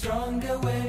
stronger way.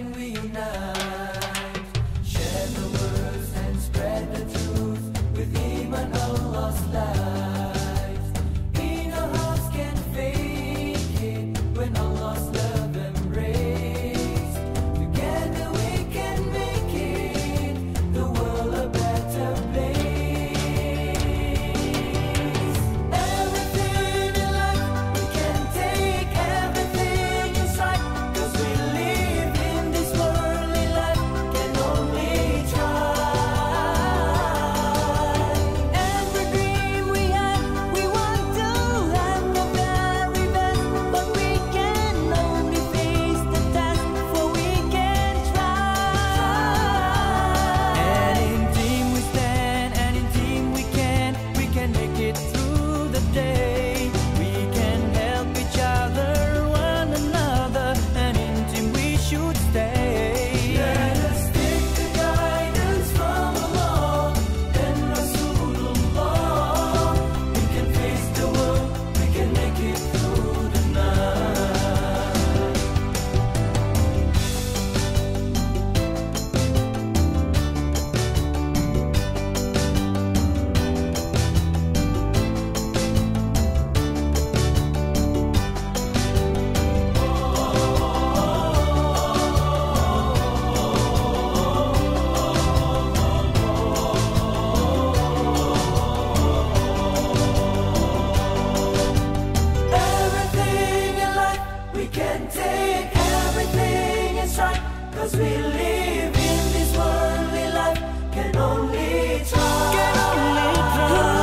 take everything is right Cause we live in this worldly life. Can only try Can only try